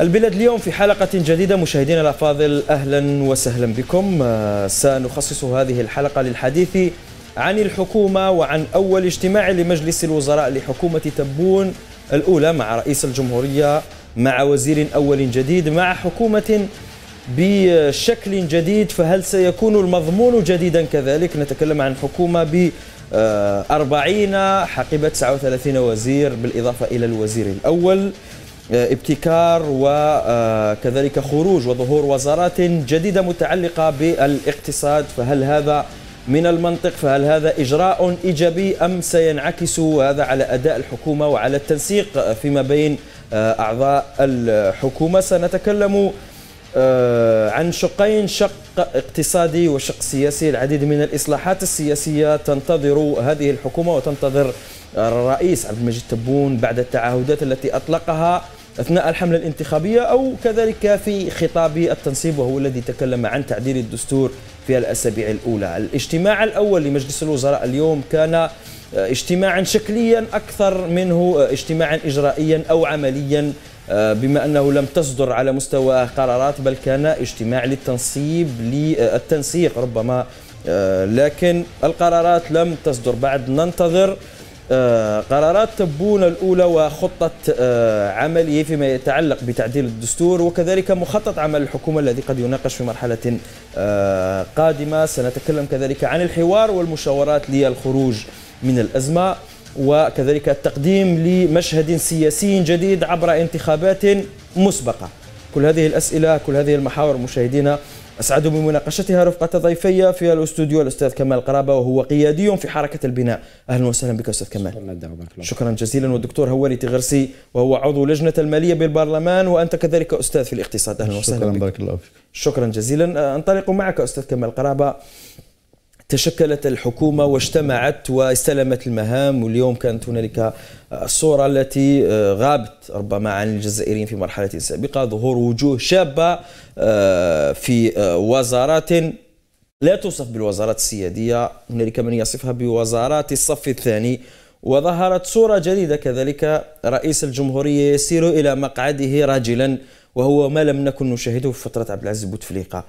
البلاد اليوم في حلقة جديدة. مشاهدينا الأفاضل أهلا وسهلا بكم. آه، سنخصص هذه الحلقة للحديث عن الحكومة وعن أول اجتماع لمجلس الوزراء لحكومة تبون الأولى مع رئيس الجمهورية مع وزير أول جديد مع حكومة بشكل جديد. فهل سيكون المضمون جديدا كذلك؟ نتكلم عن حكومة ب 40 حقيبة 39 وزير بالإضافة إلى الوزير الأول. ابتكار وكذلك خروج وظهور وزارات جديدة متعلقة بالاقتصاد. فهل هذا من المنطق؟ فهل هذا إجراء إيجابي أم سينعكس؟ هذا على أداء الحكومة وعلى التنسيق فيما بين آه، أعضاء الحكومة. سنتكلم آه، عن شقين شق اقتصادي وشق سياسي. العديد من الإصلاحات السياسية تنتظر هذه الحكومة وتنتظر الرئيس عبد المجيد تبون بعد التعهدات التي أطلقها. أثناء الحملة الانتخابية أو كذلك في خطاب التنصيب وهو الذي تكلم عن تعديل الدستور في الأسابيع الأولى. الاجتماع الأول لمجلس الوزراء اليوم كان آه، اجتماعا شكليا أكثر منه آه، اجتماعا إجرائيا أو عمليا آه، بما أنه لم تصدر على مستوى قرارات بل كان اجتماع للتنصيب للتنسيق ربما لكن القرارات لم تصدر. بعد ننتظر قرارات تبون الأولى وخطة آه، عمله فيما يتعلق بتعديل الدستور وكذلك مخطط عمل الحكومة الذي قد يناقش في مرحلة آه، قادمة. سنتكلم كذلك عن الحوار والمشاورات للخروج من الأزمة وكذلك التقديم لمشهد سياسي جديد عبر انتخابات مسبقة. كل هذه الأسئلة كل هذه المحاور مشاهدينا أسعد بمناقشتها رفقة ضيفي في الاستوديو الأستاذ كمال قرابة وهو قيادي في حركة البناء. أهلا وسهلا بك أستاذ كمال. شكرا جزيلا. والدكتور هواري تغرسي وهو عضو لجنة المالية بالبرلمان وأنت كذلك أستاذ في الاقتصاد. أهلا وسهلا شكرا بك. بارك الله فيك. شكرا جزيلا. أنطلق معك أستاذ كمال قرابة. تشكلت الحكومة واجتمعت واستلمت المهام واليوم كانت هنالك الصورة التي آه، غابت ربما عن الجزائريين في مرحلة سابقة ظهور وجوه شابة آه، في آه، وزارات لا توصف بالوزارات السيادية هنالك من يصفها بوزارات الصف الثاني وظهرت صورة جديدة كذلك رئيس الجمهورية يسير إلى مقعده راجلا وهو ما لم نكن نشاهده في فترة عبد العزيز بوتفليقة.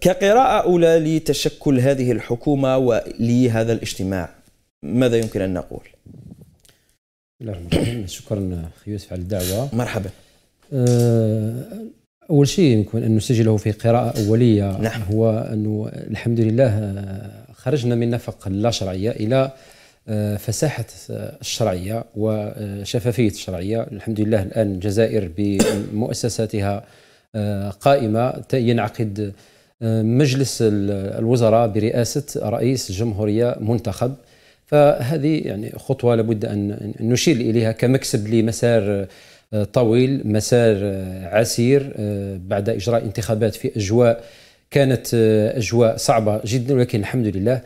كقراءة أولى لتشكل هذه الحكومة ولهذا الاجتماع ماذا يمكن أن نقول؟ الله الرحمن الرحيم شكرا أخي يوسف على الدعوة مرحبا آه، أول شيء يمكن أن نسجله في قراءة أولية نعم. هو انه الحمد لله آه، خرجنا من نفق اللا شرعية إلى آه، فساحة الشرعية وشفافيه الشرعية الحمد لله الآن الجزائر بمؤسساتها قائمة ينعقد مجلس الوزراء برئاسة رئيس جمهورية منتخب. فهذه يعني خطوة لابد ان نشير إليها كمكسب لمسار آه، طويل مسار آه، عسير آه، بعد إجراء انتخابات في أجواء كانت أجواء صعبة جدا. ولكن الحمد لله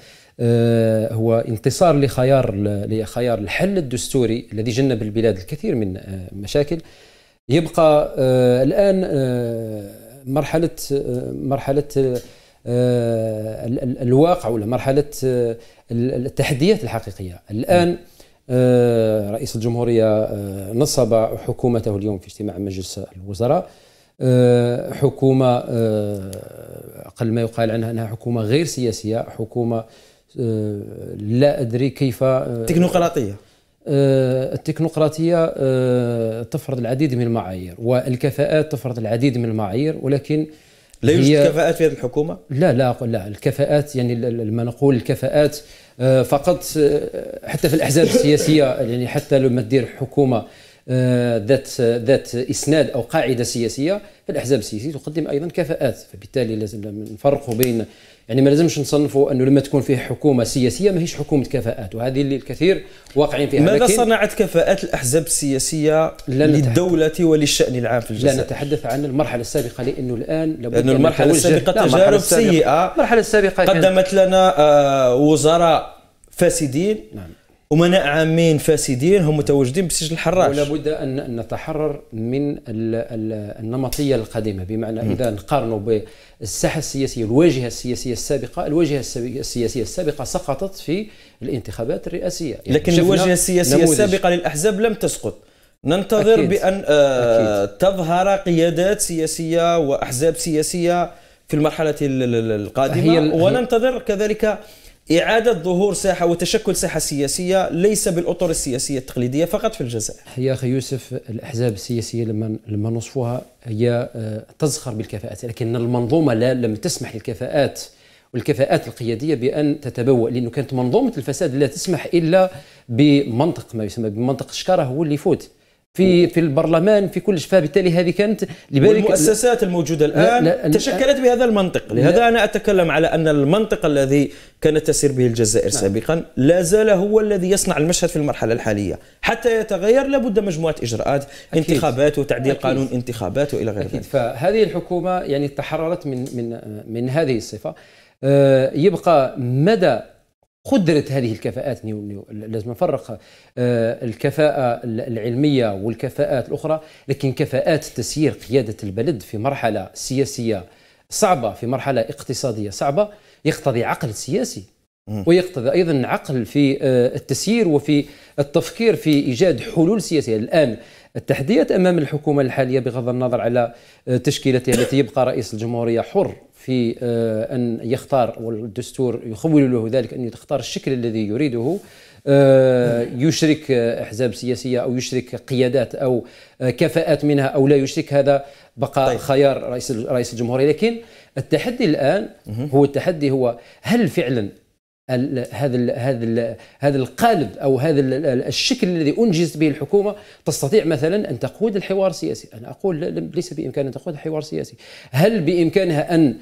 هو انتصار لخيار لخيار الحل الدستوري الذي جنب البلاد الكثير من مشاكل. يبقى الآن مرحلة مرحلة الواقع ولا مرحلة التحديات الحقيقية. الآن آه، رئيس الجمهورية آه، نصب حكومته اليوم في اجتماع مجلس الوزراء. آه، حكومة أقل ما يقال عنها أنها حكومة غير سياسية حكومة لا أدري كيف تكنوقراطية. التكنوقراطية تفرض العديد من المعايير والكفاءات تفرض العديد من المعايير ولكن لا يوجد كفاءات في هذه الحكومة؟ لا لا لا الكفاءات يعني لما نقول الكفاءات آه، فقط آه، حتى في الأحزاب السياسية يعني حتى لما تدير حكومة آه، ذات ذات إسناد أو قاعدة سياسية فالأحزاب السياسية تقدم أيضا كفاءات فبالتالي لازم نفرقوا بين يعني ما لازمش نصنفوا أنه لما تكون فيه حكومة سياسية ماهيش حكومة كفاءات وهذه اللي الكثير واقعين فيها ماذا صنعت كفاءات الأحزاب السياسية للدولة وللشأن العام في الجزائر؟ لا نتحدث عن المرحلة السابقة لأنه الآن لأنه المرحلة السابقة تجارب سيئة. المرحلة السابقة قدمت لنا آه، وزراء فاسدين. نعم. أمناء عامين فاسدين هم متواجدين بسجن الحراش ولا بد أن نتحرر من النمطية القديمة بمعنى م. إذا نقارنوا بالساحة السياسية الواجهة السياسية السابقة الواجهة السياسية السابقة سقطت في الانتخابات الرئاسية يعني لكن الواجهة السياسية السابقة للأحزاب لم تسقط ننتظر أكيد. بأن آه أكيد. تظهر قيادات سياسية وأحزاب سياسية في المرحلة القادمة هي وننتظر كذلك إعادة ظهور ساحة وتشكل ساحة سياسية ليس بالأطر السياسية التقليدية فقط في الجزائر. هي أخي يوسف الأحزاب السياسية لما لما نصفها هي آه، تزخر بالكفاءات لكن المنظومة لا لم تسمح للكفاءات والكفاءات القيادية بأن تتبوأ لأنه كانت منظومة الفساد لا تسمح إلا بمنطق ما يسمى بمنطق الشكارة هو اللي يفوت. في في البرلمان في كل فبالتالي هذه كانت لذلك والمؤسسات الموجودة الآن لا لا تشكلت بهذا المنطق لهذا أنا أتكلم على أن المنطق الذي كانت تسير به الجزائر نعم. سابقا لا زال هو الذي يصنع المشهد في المرحلة الحالية حتى يتغير لابد مجموعة إجراءات أكيد. انتخابات وتعديل أكيد. قانون انتخابات وإلى غير ذلك فهذه الحكومة يعني تحررت من من من هذه الصفة آه، يبقى مدى قدرة هذه الكفاءات لازم نفرق آه، الكفاءة العلمية والكفاءات الأخرى لكن كفاءات تسيير قيادة البلد في مرحلة سياسية صعبة في مرحلة اقتصادية صعبة يقتضي عقل سياسي. ويقتضي أيضا عقل في آه، التسيير وفي التفكير في إيجاد حلول سياسية. الآن التحديات أمام الحكومة الحالية بغض النظر على تشكيلتها التي يبقى رئيس الجمهورية حر في آه، أن يختار والدستور يخول له ذلك أن يختار الشكل الذي يريده آه، يشرك أحزاب سياسية أو يشرك قيادات أو آه، كفاءات منها أو لا يشرك هذا بقى طيب. خيار رئيس رئيس الجمهورية لكن التحدي الآن هو التحدي هو هل فعلا هذا هذا هذا القالب أو هذا الشكل الذي أنجزت به الحكومة تستطيع مثلا أن تقود الحوار السياسي، أنا أقول ليس بامكانها ان تقود الحوار السياسي، هل بإمكانها أن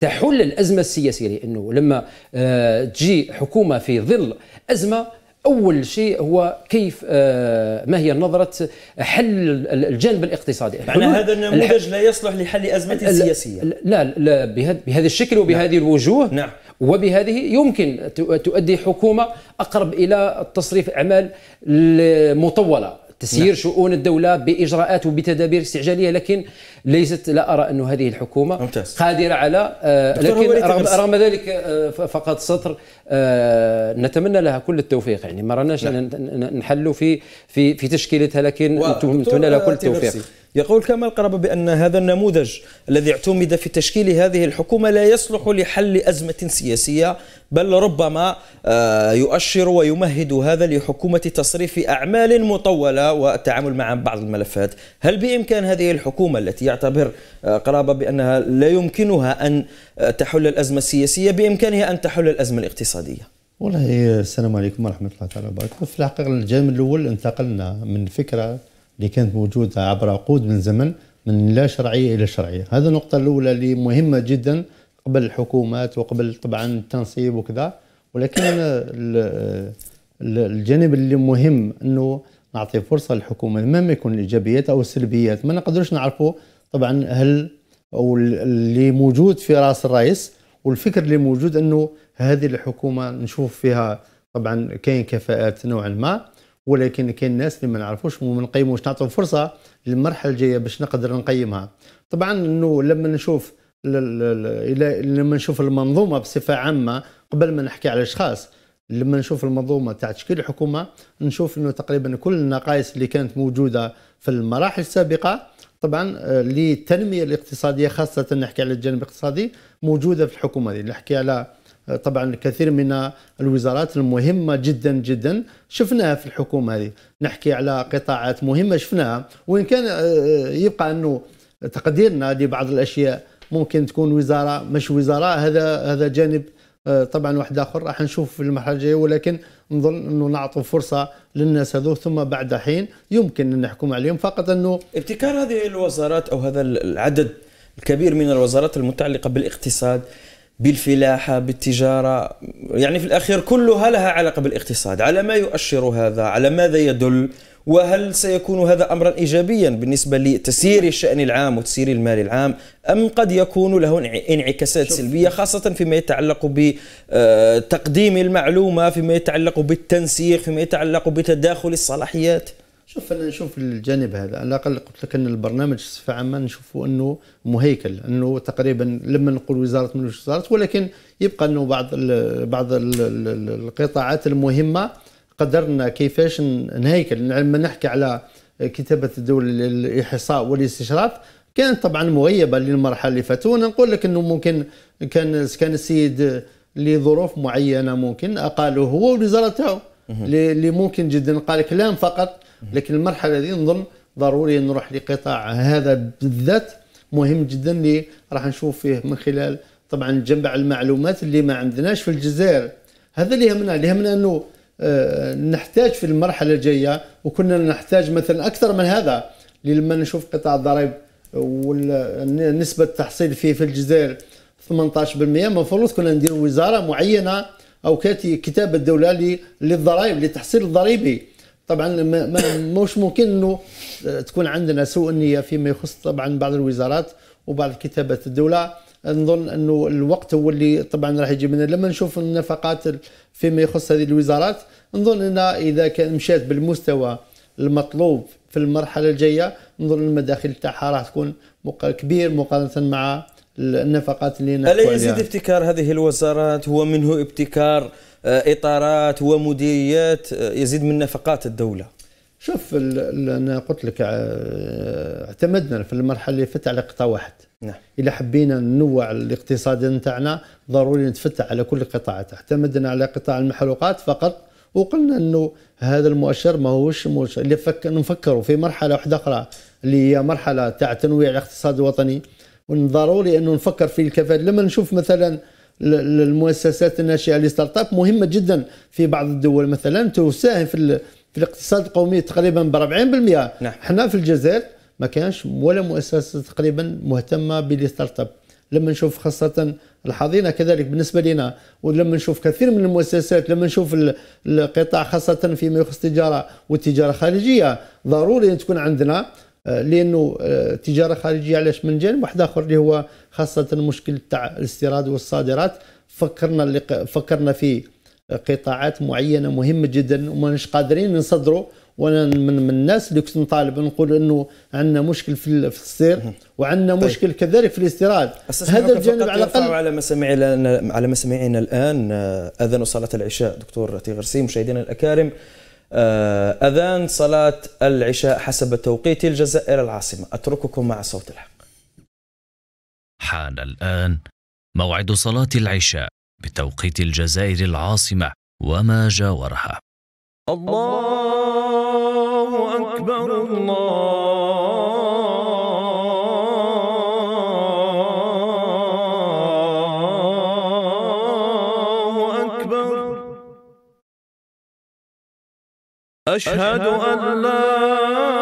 تحل الأزمة السياسية؟ لأنه لما آه، تجي حكومة في ظل أزمة أول شيء هو كيف آه، ما هي نظرة حل الجانب الاقتصادي؟ معنى هذا النموذج لا يصلح لحل أزمة سياسية. لا لا بهذا الشكل وبهذه نعم. الوجوه نعم. وبهذه يمكن تؤدي حكومة أقرب إلى تصريف أعمال مطوله تسيير نعم. شؤون الدولة بإجراءات وبتدابير استعجالية لكن ليست لا أرى أن هذه الحكومة ممتاز. قادرة على آه لكن رغم, رغم ذلك آه فقط سطر آه نتمنى لها كل التوفيق يعني ما رناش نعم. نحل في في في تشكيلتها لكن نتمنى لها كل التوفيق يقول كمال قرب بأن هذا النموذج الذي اعتمد في تشكيل هذه الحكومة لا يصلح لحل أزمة سياسية بل ربما يؤشر ويمهد هذا لحكومة تصريف أعمال مطولة والتعامل مع بعض الملفات هل بإمكان هذه الحكومة التي يعتبر آه، قرابة بأنها لا يمكنها أن آه، تحل الأزمة السياسية بإمكانها أن تحل الأزمة الاقتصادية. والله السلام عليكم ورحمة الله تعالى وبركاته. في الحقيقة الجانب الأول انتقلنا من فكرة اللي كانت موجودة عبر عقود من زمن من لا شرعية إلى شرعية. هذه النقطة الأولى اللي مهمة جدا قبل الحكومات وقبل طبعا التنصيب وكذا. ولكن الجانب اللي مهم أنه نعطي فرصة للحكومة مهما يكون الإيجابيات أو السلبيات ما نقدرش نعرفوا طبعا هل أو اللي موجود في رأس الرئيس والفكر اللي موجود أنه هذه الحكومة نشوف فيها طبعا كاين كفاءات نوعا ما ولكن كاين ناس اللي ما نعرفوش وما نقيموش. نعطوا فرصة للمرحلة الجاية باش نقدر نقيمها. طبعا أنه لما نشوف لما نشوف المنظومة بصفة عامة قبل ما نحكي على اشخاص لما نشوف المنظومة تاع تشكيل الحكومة نشوف أنه تقريبا كل النقائص اللي كانت موجودة في المراحل السابقة طبعا آه، للتنمية الاقتصادية خاصة نحكي على الجانب الاقتصادي موجودة في الحكومة دي نحكي على طبعا كثير من الوزارات المهمة جدا جدا شفناها في الحكومة هذه. نحكي على قطاعات مهمة شفناها. وإن كان آه، يبقى أنه تقديرنا لبعض الأشياء ممكن تكون وزارة مش وزارة هذا هذا جانب آه، طبعا واحد آخر راح نشوف في المرحلة الجاية ولكن نظن إنه نعطوا فرصة للناس هذو ثم بعد حين يمكن أن نحكم عليهم. فقط أنه ابتكار هذه الوزارات أو هذا العدد الكبير من الوزارات المتعلقة بالاقتصاد بالفلاحة بالتجارة يعني في الأخير كلها لها علاقة بالاقتصاد. على ما يؤشر هذا؟ على ماذا يدل؟ وهل سيكون هذا امرا ايجابيا بالنسبة لتسيير الشأن العام وتسيير المال العام أم قد يكون له انعكاسات سلبية خاصة فيما يتعلق بتقديم المعلومة فيما يتعلق بالتنسيق فيما يتعلق بتداخل الصلاحيات؟ شوف أنا نشوف الجانب هذا. على الأقل قلت لك أن البرنامج بصفة عامة نشوفه أنه مهيكل أنه تقريبا لما نقول وزارة من الوزارات ولكن يبقى أنه بعض ال بعض ال القطاعات المهمة قدرنا كيفاش نهيكل. لما نحكي على كتابة الدولة للاحصاء والإستشراف كانت طبعا مغيبة للمرحلة اللي فاتت وأنا نقول لك إنه ممكن كان كان السيد لظروف معينة ممكن أقاله هو والوزاره تاعو اللي ممكن جدا قال كلام فقط لكن المرحلة هذه نظن ضروري نروح لقطاع هذا بالذات. مهم جدا اللي راح نشوف فيه من خلال طبعا جمع المعلومات اللي ما عندناش في الجزائر. هذا اللي يهمنا. اللي يهمنا إنه نحتاج في المرحلة الجاية وكنا نحتاج مثلا أكثر من هذا لما نشوف قطاع الضرائب ونسبه التحصيل فيه في الجزائر 18% المفروض كنا ندير وزارة معينة أو كتاب الدولة للضرائب للتحصيل الضريبي. طبعا مش ممكن إنه تكون عندنا سوء النية فيما يخص طبعا بعض الوزارات وبعض كتابات الدولة. نظن إنه الوقت هو اللي طبعا راح يجي منه لما نشوف النفقات فيما يخص هذه الوزارات نظن إن إذا كان مشات بالمستوى المطلوب في المرحلة الجاية نظن المداخل تاعها راح تكون كبير مقارنة مع النفقات اللي ألا يزيد ابتكار هذه الوزارات؟ هو منه ابتكار آه، إطارات ومديريات آه، يزيد من نفقات الدولة. شوف أنا قلت لك آه، اعتمدنا في المرحلة اللي فاتت على قطاع واحد. نعم. إذا حبينا ننوع الاقتصاد نتاعنا ضروري نتفتح على كل القطاعات اعتمدنا على قطاع المحروقات فقط وقلنا إنه هذا المؤشر ما هوش مؤشر اللي فك نفكروا في مرحلة واحدة أخرى اللي هي مرحلة تاع تنويع الاقتصاد الوطني. ضروري انه نفكر في الكفاءة. لما نشوف مثلا المؤسسات الناشئة ل startup مهمة جدا في بعض الدول. مثلا تساهم في في الاقتصاد القومي تقريبا ب 40% نعم. إحنا في الجزائر ما كانش ولا مؤسسة تقريبا مهتمة بال startup. لما نشوف خاصة الحاضنه كذلك بالنسبة لنا. ولما نشوف كثير من المؤسسات لما نشوف القطاع خاصة فيما يخص التجارة والتجارة الخارجيه ضروري أن تكون عندنا آه، لأنه التجاره آه، الخارجيه علاش من جانب واحد آخر اللي هو خاصة المشكل تاع الاستيراد والصادرات. فكرنا فكرنا في قطاعات معينة مهمة جدا وماناش قادرين نصدروا. وأنا من, من الناس اللي كنت نطالب نقول انه عندنا مشكل في في السير وعندنا طيب. مشكل كذلك في الاستيراد. هذا الجانب على الاقل على مسامعنا على مسامعنا الآن آه، أذان صلاة العشاء دكتور تيغرسي مشاهدينا الأكارم. آه، أذان صلاة العشاء حسب توقيت الجزائر العاصمة. أترككم مع صوت الحق. حان الآن موعد صلاة العشاء بتوقيت الجزائر العاصمة وما جاورها. الله أكبر الله أكبر. أشهد أن لا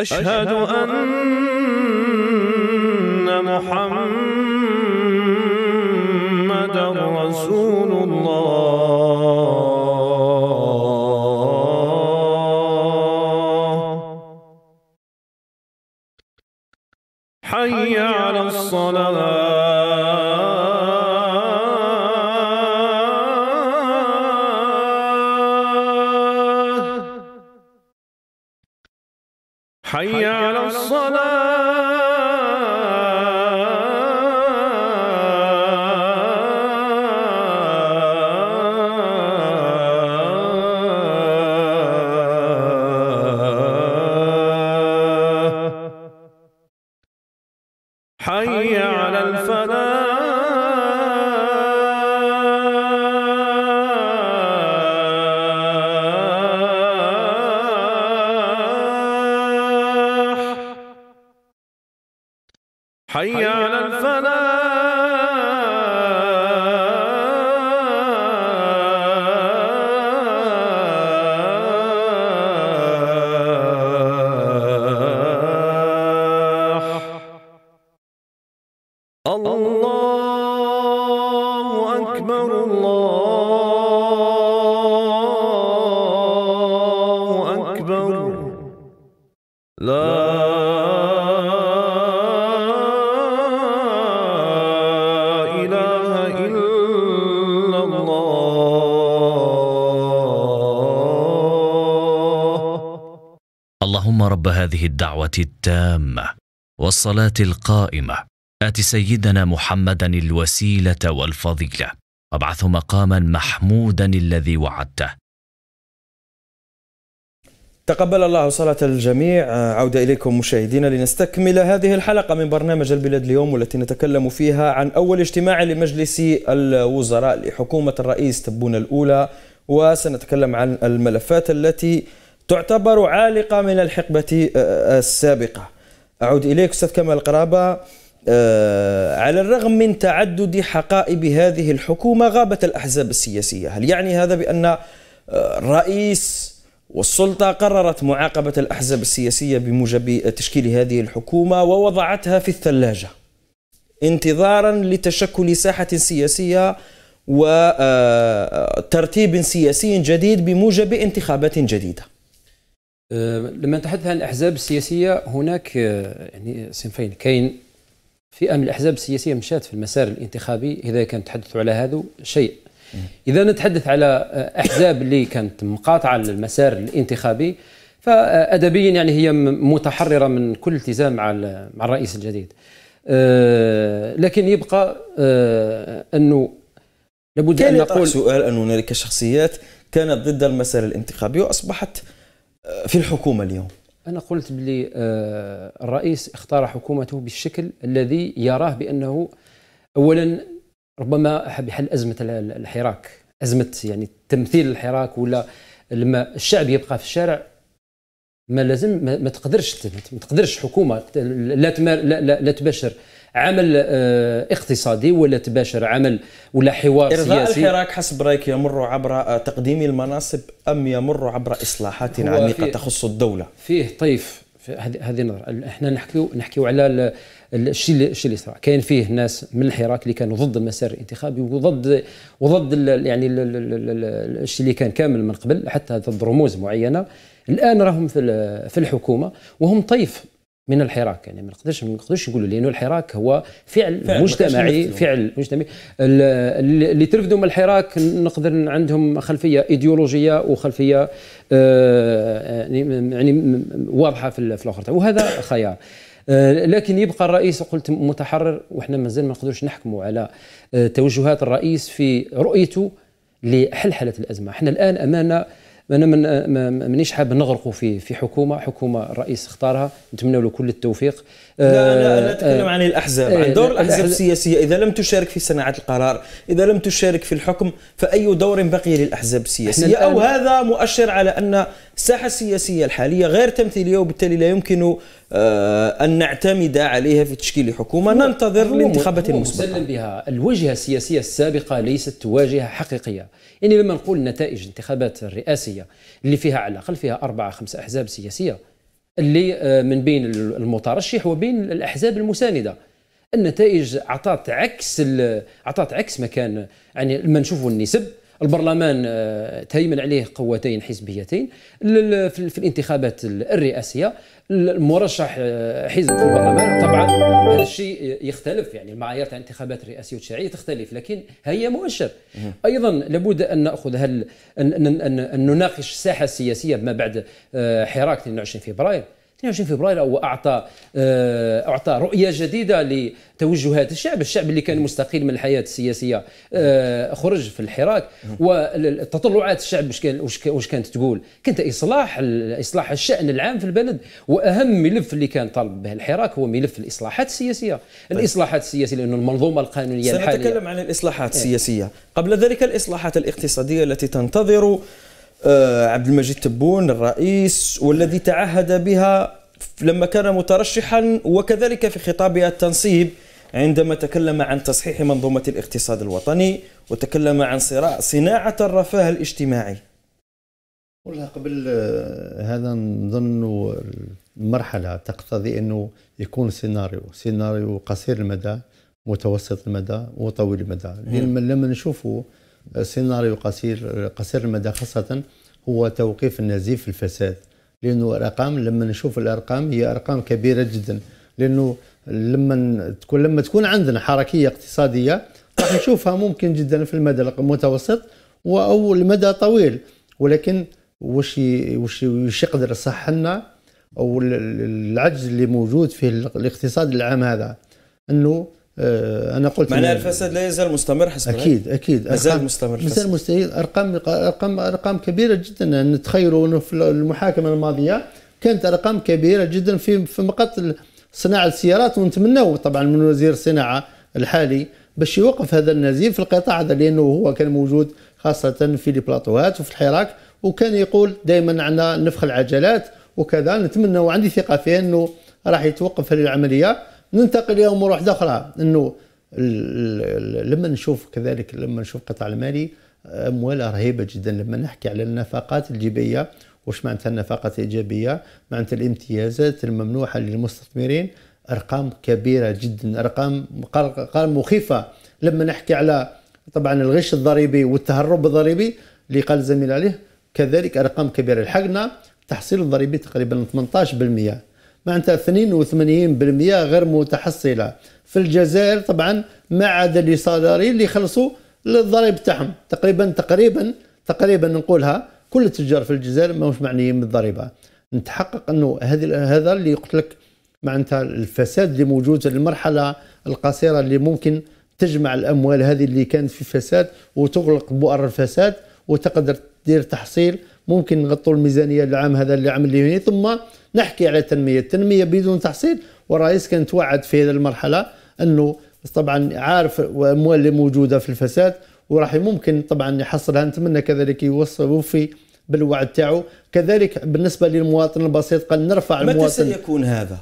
أشهد أن محمدا حي على الفلاح هذه الدعوة التامة والصلاة القائمة. آت سيدنا محمدا الوسيلة والفضيلة. وابعثه مقاما محمودا الذي وعدته. تقبل الله صلاة الجميع. عودة إليكم مشاهدينا لنستكمل هذه الحلقة من برنامج البلاد اليوم والتي نتكلم فيها عن أول اجتماع لمجلس الوزراء لحكومة الرئيس تبون الأولى. وسنتكلم عن الملفات التي تعتبر عالقة من الحقبة السابقة. أعود إليك أستاذ كمال قرابة. آه، على الرغم من تعدد حقائب هذه الحكومة غابت الأحزاب السياسية. هل يعني هذا بأن آه، الرئيس والسلطة قررت معاقبة الأحزاب السياسية بموجب تشكيل هذه الحكومة ووضعتها في الثلاجة؟ انتظارا لتشكل ساحة سياسية وترتيب آه، سياسي جديد بموجب انتخابات جديدة. لما نتحدث عن الأحزاب السياسية هناك يعني صنفين. كاين فئه من الأحزاب السياسية مشات في المسار الانتخابي إذا كان تحدثوا على هذا شيء. إذا نتحدث على أحزاب اللي كانت مقاطعة للمسار الانتخابي فادبيا يعني هي متحررة من كل التزام مع مع الرئيس الجديد. لكن يبقى أنه لابد أن نقول سؤال أن هنالك شخصيات كانت ضد المسار الانتخابي وأصبحت في الحكومة اليوم. أنا قلت بلي آه، الرئيس اختار حكومته بالشكل الذي يراه بأنه أولا ربما بحل أزمة الحراك أزمة يعني تمثيل الحراك ولا لما الشعب يبقى في الشارع ما لازم ما تقدرش ما تقدرش حكومة لا لا, لا, لا تباشر. عمل آه، اقتصادي ولا تباشر عمل ولا حوار إرضاء سياسي؟ الحراك حسب رأيك يمر عبر آه، تقديم المناصب أم يمر عبر إصلاحات عميقة تخص الدولة؟ فيه طيف. هذه النظره إحنا نحكيو نحكيو على الشيء الشيء اللي صرا كاين فيه ناس من الحراك اللي كانوا ضد المسار الانتخابي وضد وضد يعني الشيء اللي كان كامل من قبل حتى ضد رموز معينة. الآن راهم في في الحكومة وهم طيف. من الحراك. يعني ما نقدرش ما نقدرش نقولوا لأنه الحراك هو فعل, فعل مجتمعي فعل مجتمعي. اللي ترفدوا من الحراك نقدر عندهم خلفية إيديولوجية وخلفية آه، يعني, يعني واضحة في الآخر وهذا خيار. آه، لكن يبقى الرئيس قلت متحرر وإحنا مازال ما نقدرش نحكموا على آه، توجهات الرئيس في رؤيته لحلحلة الأزمة. إحنا الآن امام أنا من مانيش حاب نغرقوا في في حكومة حكومة الرئيس اختارها نتمنى له كل التوفيق. لا لا لا اتكلم عن الأحزاب. عن دور الأحزاب السياسية إذا لم تشارك في صناعة القرار إذا لم تشارك في الحكم فأي دور بقي للأحزاب السياسية؟ أو هذا مؤشر على أن الساحة السياسية الحالية غير تمثيلية وبالتالي لا يمكن آه، أن نعتمد عليها في تشكيل حكومة. ننتظر الانتخابات المسبقة. مسلم بها الواجهه السياسية السابقة ليست واجهة حقيقية. يعني لما نقول نتائج الانتخابات الرئاسيه اللي فيها على الأقل فيها أربعة خمسة أحزاب سياسية اللي آه، من بين المترشح وبين الأحزاب المساندة. النتائج اعطت عكس اعطت عكس ما كان يعني لما نشوفوا النسب البرلمان آه، تهيمن عليه قوتين حزبيتين. في الانتخابات الرئاسية المرشح آه، حزب في البرلمان طبعا هذا الشيء يختلف يعني المعايير تاع الانتخابات الرئاسية والتشريعيه تختلف لكن هي مؤشر. أيضا لابد أن نأخذ هل ان, أن, أن نناقش الساحة السياسية ما بعد آه، حراك 22 فبراير؟ 22 فبراير هو أعطى آه، أعطى رؤية جديدة لتوجهات الشعب، الشعب اللي كان مستقيل من الحياة السياسية آه، خرج في الحراك وتطلعات الشعب واش كان واش كانت تقول؟ كانت إصلاح إصلاح الشأن العام في البلد وأهم ملف اللي كان طالب به الحراك هو ملف الإصلاحات السياسية، طيب. الإصلاحات السياسية لأنه المنظومة القانونية الحالية سنتكلم عن الإصلاحات. السياسية، قبل ذلك الإصلاحات الاقتصادية التي تنتظر عبد المجيد تبون الرئيس والذي تعهد بها لما كان مترشحا وكذلك في خطابه التنصيب عندما تكلم عن تصحيح منظومة الاقتصاد الوطني وتكلم عن صراع صناعة الرفاه الاجتماعي. والله قبل آه، هذا نظن المرحلة تقتضي أنه يكون سيناريو سيناريو قصير المدى متوسط المدى وطويل المدى. لما نشوفوا سيناريو قصير قصير المدى خاصة هو توقيف النزيف الفساد لأنه أرقام لما نشوف الأرقام هي أرقام كبيرة جدا لأنه لما تكون لما تكون عندنا حركية اقتصادية راح نشوفها ممكن جدا في المدى المتوسط أو المدى طويل. ولكن وش وش وش يقدر يصح لنا؟ أو العجز اللي موجود في الاقتصاد العام هذا أنه أنا قلت معناها الفساد لا يزال مستمر حسب أكيد أكيد. ما زال مستمر ما زال مستمر ارقام ارقام أرقام كبيرة جدا. نتخيلوا إنه في المحاكمة الماضية كانت أرقام كبيرة جدا في في مقتل صناعة السيارات. ونتمنوا طبعا من وزير الصناعه الحالي باش يوقف هذا النزيف. في القطاع هذا لأنه هو كان موجود خاصة في البلاطوات وفي الحراك وكان يقول دائما عندنا نفخ العجلات وكذا. نتمنى وعندي ثقة فيه أنه راح يتوقف هذه العملية. ننتقل إلى أمور واحدة أخرى. إنه لما نشوف كذلك لما نشوف القطاع المالي أموال رهيبة جدا. لما نحكي على النفقات الجيبيه وش معناتها النفقات الإيجابية؟ معناتها الامتيازات الممنوحة للمستثمرين أرقام كبيرة جدا أرقام أرقام مخيفة. لما نحكي على طبعا الغش الضريبي والتهرب الضريبي اللي قال الزميل عليه كذلك أرقام كبيرة. لحقنا التحصيل الضريبي تقريبا 18% معناتها 82% غير متحصلة. في الجزائر طبعا ما عدا اللي صادرين اللي يخلصوا الضرائب تاعهم. تقريبا تقريبا تقريبا نقولها كل التجار في الجزائر ماهوش معنيين بالضريبة. نتحقق أنه هذه هذا اللي قلت لك معناتها الفساد اللي موجود المرحلة القصيرة اللي ممكن تجمع الأموال هذه اللي كانت في فساد وتغلق بؤر الفساد وتقدر تدير تحصيل ممكن نغطوا الميزانية العام هذا اللي عمل لي ثم نحكي على التنمية، التنمية بدون تحصيل والرئيس كان توعد في هذه المرحلة أنه طبعا عارف الاموال اللي موجودة في الفساد وراح ممكن طبعا يحصلها. نتمنى كذلك يوصل يوفي بالوعد تاعو. كذلك بالنسبة للمواطن البسيط قال نرفع المواطن. متى سيكون هذا؟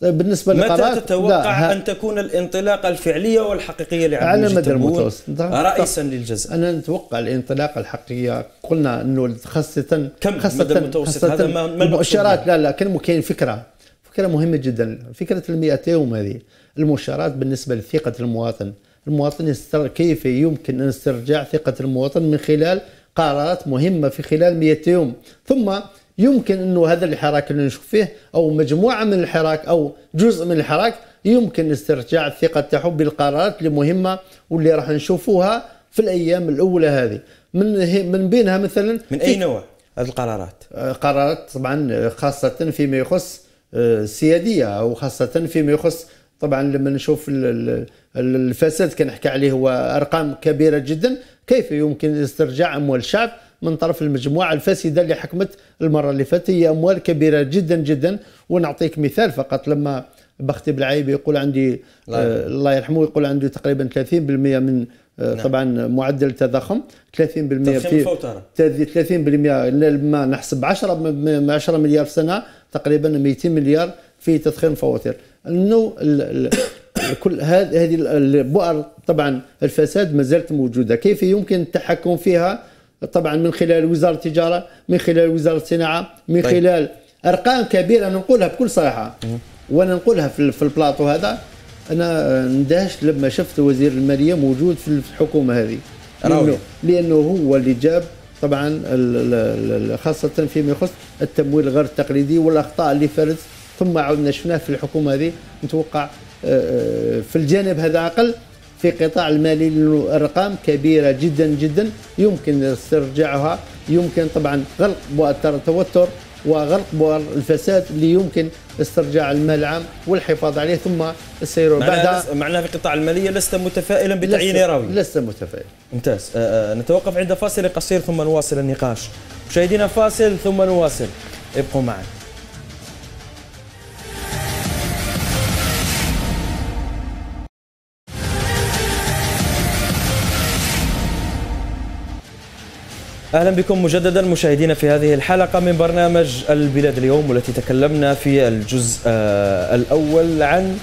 بالنسبة للقرارات متى تتوقع أن تكون الانطلاقة الفعلية والحقيقية لعبد على المدى المتوسط؟ رئيسا للجزائر أنا نتوقع الانطلاقة الحقيقية قلنا إنه خاصه كم خاصه المدى المتوسط؟ هذا ما المؤشرات لا لا كان كاين فكرة. فكرة مهمة جدا. فكرة ال يوم هذه؟ المؤشرات بالنسبة لثقة المواطن. المواطن يستر كيف يمكن ان استرجاع ثقة المواطن من خلال قرارات مهمة في خلال 100 يوم؟ ثم يمكن أنه هذا الحراك اللي نشوف فيه أو مجموعة من الحراك أو جزء من الحراك يمكن استرجاع الثقة تاعو بالقرارات اللي مهمة واللي راح نشوفوها في الأيام الأولى هذه. من من بينها مثلا من أي نوع هذه القرارات؟ آه، قرارات طبعا خاصة فيما يخص السيادية آه، أو خاصة فيما يخص طبعا لما نشوف الفساد كنحكي عليه هو أرقام كبيرة جدا. كيف يمكن استرجاع أموال الشعب؟ من طرف المجموعة الفاسدة اللي حكمت المرة اللي فاتت. هي أموال كبيرة جدا جدا. ونعطيك مثال فقط. لما بختي بالعيب يقول عندي آه الله يرحمه يقول عنده تقريبا 30% من آه نعم. طبعا معدل التضخم. 30% في 30% لما نحسب 10 10 مليار في السنة تقريبا 200 مليار في تضخيم الفواتير إنه كل هذه البؤر طبعا الفساد ما زالت موجودة. كيف يمكن التحكم فيها؟ طبعا من خلال وزارة التجارة من خلال وزارة الصناعة من طيب. خلال أرقام كبيرة نقولها بكل صراحة. وأنا نقولها في, في البلاطو هذا. أنا اندهشت لما شفت وزير الماليه موجود في الحكومة هذه. لأنه, لأنه هو اللي جاب طبعا خاصة فيما يخص التمويل غير التقليدي والأخطاء اللي فرز ثم عدنا شفناه في الحكومة هذه. نتوقع آه، آه، في الجانب هذا أقل. في قطاع المالي الارقام كبيرة جدا جدا. يمكن استرجاعها يمكن طبعا غلق بؤر التوتر وغلق بؤر الفساد اللي يمكن استرجاع المال العام والحفاظ عليه. ثم السير بعدها معناها في قطاع الماليه لست متفائلا بتعيين راوي. لست متفائل. ممتاز. أه نتوقف عند فاصل قصير ثم نواصل النقاش. مشاهدينا فاصل ثم نواصل. ابقوا معنا. أهلا بكم مجددا مشاهدينا في هذه الحلقة من برنامج البلاد اليوم والتي تكلمنا في الجزء آه، الأول عن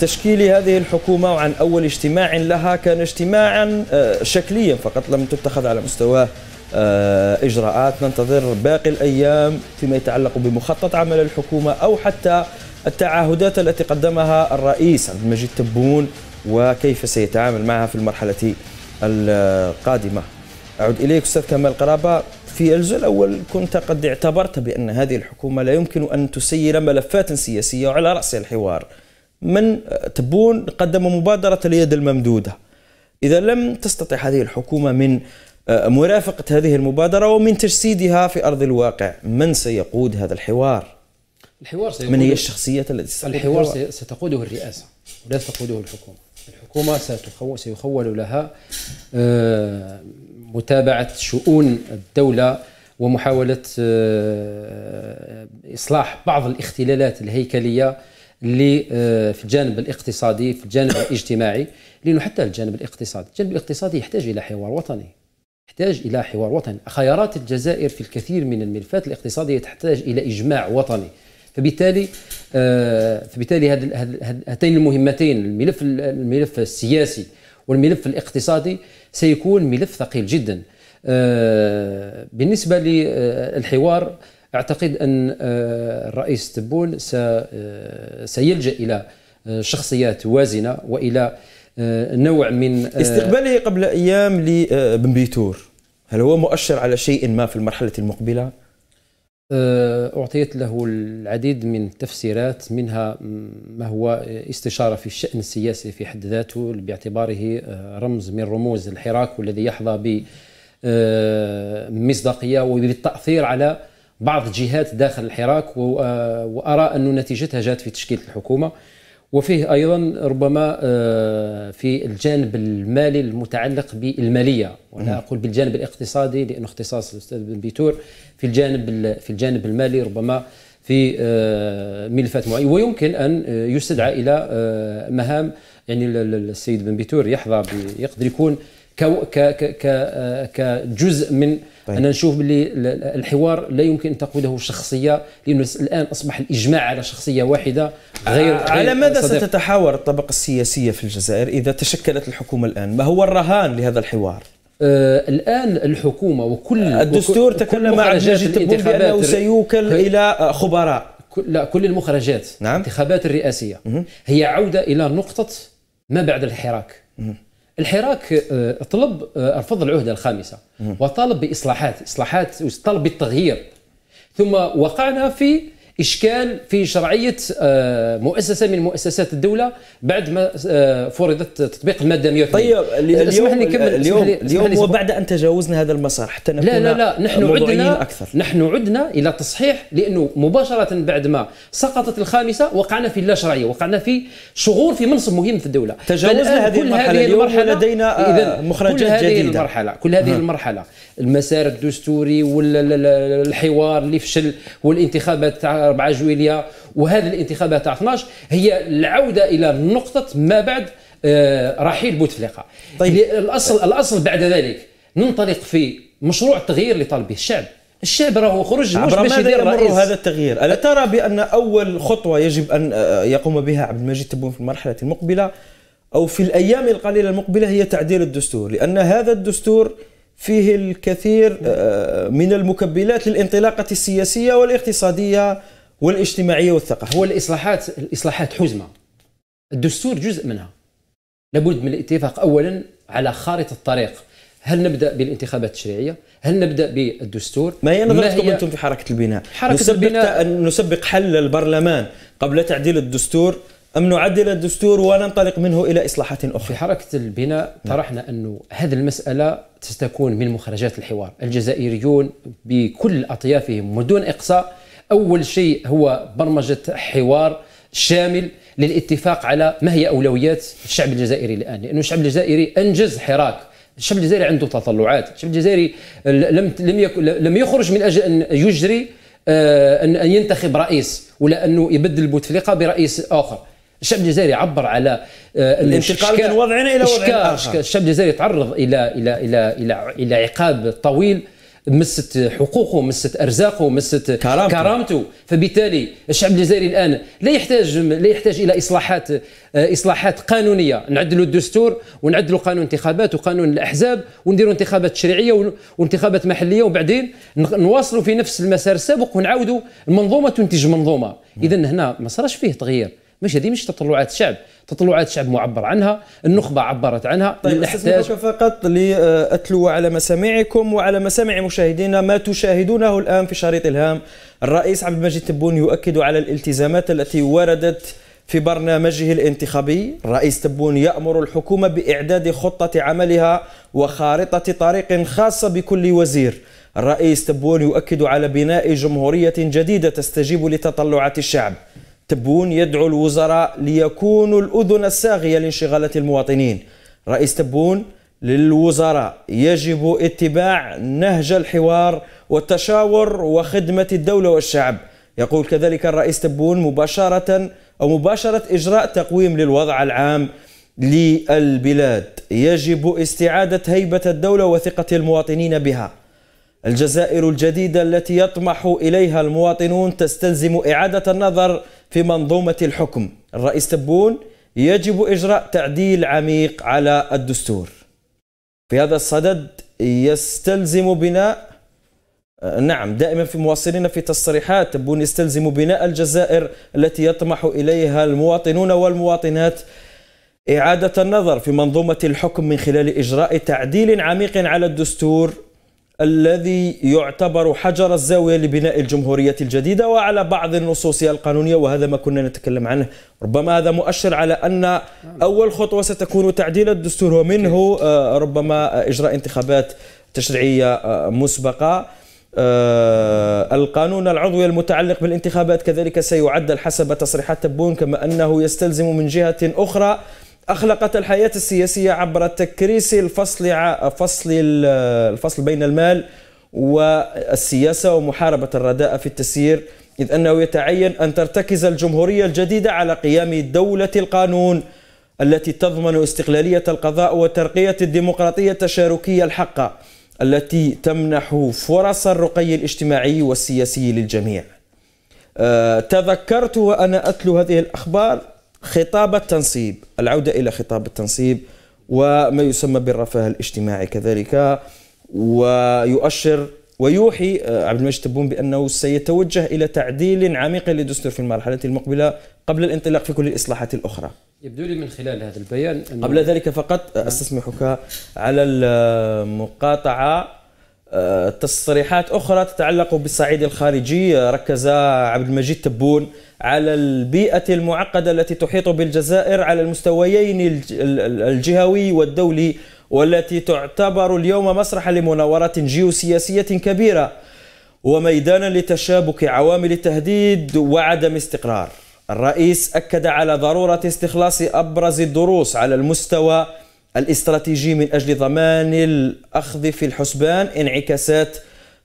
تشكيل هذه الحكومة وعن أول اجتماع لها كان اجتماعا آه، شكليا فقط لم تتخذ على مستوى آه، إجراءات. ننتظر باقي الأيام فيما يتعلق بمخطط عمل الحكومة أو حتى التعهدات التي قدمها الرئيس عبد المجيد تبون وكيف سيتعامل معها في المرحلة القادمة. أعود إليك أستاذ كمال قرابة. في الجزء الأول كنت قد اعتبرت بأن هذه الحكومة لا يمكن أن تسير ملفات سياسية وعلى رأس الحوار. من تبون قدم مبادرة اليد الممدودة. إذا لم تستطع هذه الحكومة من مرافقة هذه المبادرة ومن تجسيدها في أرض الواقع من سيقود هذا الحوار؟ الحوار من هي الشخصيات التي الحوار ستقوده الرئاسة ولا تقوده الحكومة؟ الحكومة سيخول لها آه، متابعة شؤون الدولة ومحاولة آه، إصلاح بعض الاختلالات الهيكلية اللي في الجانب الاقتصادي في الجانب الاجتماعي لأنه حتى الجانب الاقتصادي الجانب الاقتصادي يحتاج إلى حوار وطني يحتاج إلى حوار وطني. خيارات الجزائر في الكثير من الملفات الاقتصادية تحتاج إلى إجماع وطني. فبالتالي آه فبالتالي هاتين المهمتين الملف الملف السياسي والملف الاقتصادي سيكون ملف ثقيل جدا آه بالنسبة للحوار أعتقد أن آه الرئيس تبون سيلجأ إلى آه، شخصيات وازنة وإلى آه، نوع من استقباله قبل أيام لبن بيتور هل هو مؤشر على شيء ما في المرحلة المقبلة؟ آه، أعطيت له العديد من التفسيرات منها ما هو استشارة في الشأن السياسي في حد ذاته باعتباره رمز من رموز الحراك والذي يحظى بمصداقية وبالتأثير على بعض الجهات داخل الحراك وأرى أن نتيجتها جاءت في تشكيل الحكومة. وفيه أيضا ربما آه، في الجانب المالي المتعلق بالمالية. وأنا أقول بالجانب الاقتصادي لأنه اختصاص الأستاذ بن بيتور في الجانب في الجانب المالي ربما في آه، ملفات معينة. ويمكن أن يستدعى إلى آه، مهام يعني السيد بن بيتور يحظى يقدر يكون كجزء من طيب. أنا نشوف باللي الحوار لا يمكن أن تقوده شخصية لأنه الآن أصبح الإجماع على شخصية واحدة غير على ماذا صديق. ستتحاور الطبقة السياسية في الجزائر إذا تشكلت الحكومة الآن؟ ما هو الرهان لهذا الحوار؟ آه الآن الحكومة وكل الدستور وكل تكلم عن مجد بأنه سيوكل إلى خبراء لا كل المخرجات نعم الانتخابات الرئاسية هي عودة إلى نقطة ما بعد الحراك الحراك آه، طلب آه، رفض العهدة الخامسة. وطالب بإصلاحات إصلاحات طلب بالتغيير. ثم وقعنا في إشكال في شرعية آه، مؤسسة من مؤسسات الدولة بعد ما فرضت تطبيق المادة 180 طيب اليوم اليوم, اليوم وبعد أن تجاوزنا هذا المسار حتى نكون لا لا لا نحن عدنا أكثر. نحن عدنا إلى تصحيح لأنه مباشرة بعد ما سقطت الخامسة وقعنا في اللا شرعية وقعنا في شغور في منصب مهم في الدولة. تجاوزنا هذه المرحلة هذه المرحلة لدينا مخرجات كل هذه جديدة. المرحلة كل هذه المرحلة. المسار الدستوري والحوار اللي فشل والانتخابات تاع 4 جويليا وهذه الانتخابات تاع 12 هي العودة إلى نقطة ما بعد آه، رحيل بوتفليقة. طيب. الاصل الأصل بعد ذلك ننطلق في مشروع التغيير اللي طالب به الشعب. الشعب راهو خرج مش باش يدير رئيس. هذا التغيير؟ ألا ترى بأن أول خطوة يجب أن آه، يقوم بها عبد المجيد تبون في المرحلة المقبلة أو في الأيام القليلة المقبلة هي تعديل الدستور؟ لأن هذا الدستور فيه الكثير آه، من المكبلات للانطلاقة السياسية والاقتصادية والاجتماعية والثقافية هو الإصلاحات الإصلاحات حزمة الدستور جزء منها لابد من الاتفاق اولا على خارطة الطريق هل نبدأ بالانتخابات التشريعية؟ هل نبدأ بالدستور؟ ما هي نظرتكم أنتم في حركة البناء؟ حركة نسبق البناء نسبق حل البرلمان قبل تعديل الدستور أم نعدل الدستور وننطلق منه إلى إصلاحات أخرى؟ في حركة البناء نعم. طرحنا أنه هذه المسألة ستكون من مخرجات الحوار، الجزائريون بكل أطيافهم ودون إقصاء أول شيء هو برمجة حوار شامل للاتفاق على ما هي أولويات الشعب الجزائري الآن. لأنه الشعب الجزائري أنجز حراك. الشعب الجزائري عنده تطلعات. الشعب الجزائري لم لم لم يخرج من أجل أن يجري آه، أن ينتخب رئيس ولا أنه يبدل بوتفليقة برئيس آخر. الشعب الجزائري عبر على آه، الانتقال من وضع إلى وضع اخر الشعب الجزائري تعرض إلى إلى إلى إلى إلى عقاب طويل مست حقوقه مست أرزاقه مست كرامته, كرامته. فبالتالي الشعب الجزائري الآن لا يحتاج لا يحتاج إلى إصلاحات آه، إصلاحات قانونية. نعدلوا الدستور ونعدلوا قانون انتخابات وقانون الأحزاب ونديروا انتخابات تشريعيه وانتخابات محلية وبعدين نواصلوا في نفس المسار السابق ونعاودوا المنظومه تنتج منظومة. اذا هنا ما صارش فيه تغيير. مش هذه مش تطلعات الشعب تطلعات الشعب معبر عنها النخبة عبرت عنها. طيب نحتاج فقط لأتلو على مسامعكم وعلى مسامع مشاهدينا ما تشاهدونه الآن في شريط الهام. الرئيس عبد المجيد تبون يؤكد على الالتزامات التي وردت في برنامجه الانتخابي. الرئيس تبون يأمر الحكومة بإعداد خطة عملها وخارطة طريق خاصة بكل وزير. الرئيس تبون يؤكد على بناء جمهورية جديدة تستجيب لتطلعات الشعب. تبون يدعو الوزراء ليكونوا الأذن الساغية لانشغالات المواطنين. رئيس تبون للوزراء يجب اتباع نهج الحوار والتشاور وخدمة الدولة والشعب. يقول كذلك الرئيس تبون مباشرة أو مباشرة إجراء تقويم للوضع العام للبلاد. يجب استعادة هيبة الدولة وثقة المواطنين بها. الجزائر الجديدة التي يطمح إليها المواطنون تستلزم إعادة النظر في منظومة الحكم. الرئيس تبون يجب إجراء تعديل عميق على الدستور. في هذا الصدد يستلزم بناء نعم دائما في مواصلين في تصريحات. تبون يستلزم بناء الجزائر التي يطمح إليها المواطنون والمواطنات. إعادة النظر في منظومة الحكم من خلال إجراء تعديل عميق على الدستور. الذي يعتبر حجر الزاوية لبناء الجمهورية الجديدة وعلى بعض النصوص القانونية وهذا ما كنا نتكلم عنه. ربما هذا مؤشر على أن أول خطوة ستكون تعديل الدستور ومنه آه، ربما إجراء انتخابات تشريعية آه، مسبقة. آه، القانون العضوي المتعلق بالانتخابات كذلك سيعدل حسب تصريحات تبون كما أنه يستلزم من جهة أخرى أخلقت الحياة السياسية عبر تكريس الفصل فصل الفصل بين المال والسياسة ومحاربة الرداء في التسيير إذ أنه يتعين أن ترتكز الجمهورية الجديدة على قيام دولة القانون التي تضمن استقلالية القضاء وترقية الديمقراطية التشاركية الحقة التي تمنح فرص الرقي الاجتماعي والسياسي للجميع. أه تذكرت وأنا أتلو هذه الأخبار خطاب التنصيب العودة إلى خطاب التنصيب وما يسمى بالرفاه الاجتماعي كذلك ويؤشر ويوحي آه، عبد المجيد تبون بأنه سيتوجه إلى تعديل عميق للدستور في المرحلة المقبلة قبل الانطلاق في كل الإصلاحات الأخرى. يبدو لي من خلال هذا البيان قبل ذلك فقط أستسمحك على المقاطعة آه، تصريحات أخرى تتعلق بالصعيد الخارجي ركز عبد المجيد تبون على البيئة المعقدة التي تحيط بالجزائر على المستويين الجهوي والدولي والتي تعتبر اليوم مسرحا لمناورات جيوسياسية كبيرة وميدانا لتشابك عوامل التهديد وعدم استقرار. الرئيس أكد على ضرورة استخلاص أبرز الدروس على المستوى الاستراتيجي من أجل ضمان الأخذ في الحسبان انعكاسات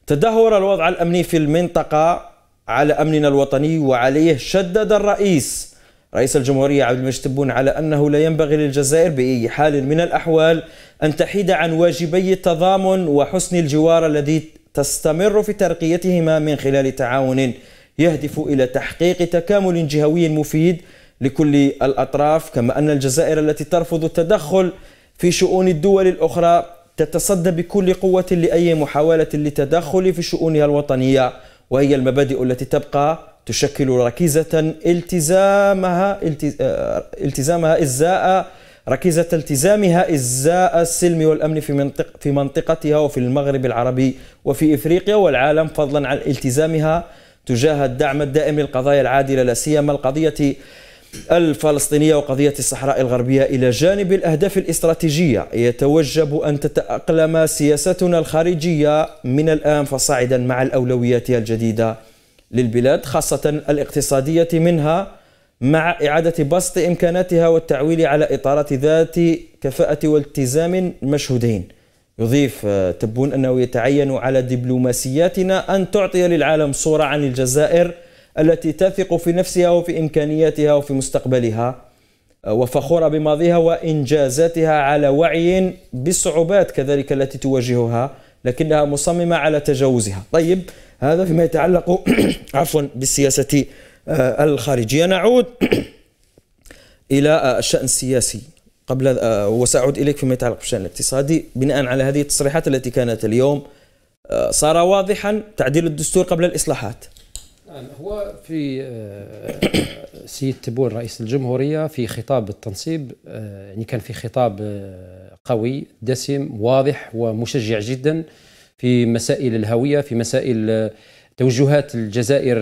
تدهور الوضع الأمني في المنطقة على أمننا الوطني وعليه شدد الرئيس. رئيس الجمهورية عبد المجيد تبون على أنه لا ينبغي للجزائر بأي حال من الأحوال أن تحيد عن واجبي التضامن وحسن الجوار الذي تستمر في ترقيتهما من خلال تعاون يهدف إلى تحقيق تكامل جهوي مفيد لكل الأطراف كما أن الجزائر التي ترفض التدخل في شؤون الدول الأخرى تتصدى بكل قوة لأي محاولة للتدخل في شؤونها الوطنية. وهي المبادئ التي تبقى تشكل ركيزة التزامها آه، التزامها إزاء ركيزة التزامها إزاء السلم والأمن في منطق في منطقتها وفي المغرب العربي وفي إفريقيا والعالم فضلا عن التزامها تجاه الدعم الدائم للقضايا العادلة لا سيما القضية الفلسطينية وقضية الصحراء الغربية إلى جانب الأهداف الاستراتيجية. يتوجب أن تتأقلم سياستنا الخارجية من الآن فصاعدا مع الأولويات الجديدة للبلاد خاصة الاقتصادية منها مع إعادة بسط إمكاناتها والتعويل على إطارات ذات كفاءة والتزام مشهودين. يضيف تبون أنه يتعين على دبلوماسياتنا أن تعطي للعالم صورة عن الجزائر التي تثق في نفسها وفي إمكانياتها وفي مستقبلها وفخورة بماضيها وإنجازاتها على وعي بالصعوبات كذلك التي تواجهها لكنها مصممة على تجاوزها. طيب هذا فيما يتعلق عفوا بالسياسة آه، الخارجية. نعود إلى آه، الشأن السياسي. قبل آه، وسأعود إليك فيما يتعلق بالشأن الاقتصادي. بناء على هذه التصريحات التي كانت اليوم صار واضحا تعديل الدستور قبل الإصلاحات. هو في آه، سيد تبون رئيس الجمهورية في خطاب التنصيب آه، يعني كان في خطاب آه، قوي دسم واضح ومشجع جدا في مسائل الهوية في مسائل توجهات الجزائر